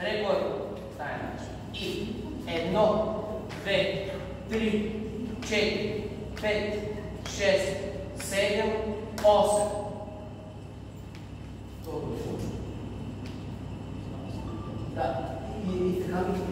Рекорд. Тая начин. И едно, две, три, четири, пет, шест, седем, осем. Да. И, и така бих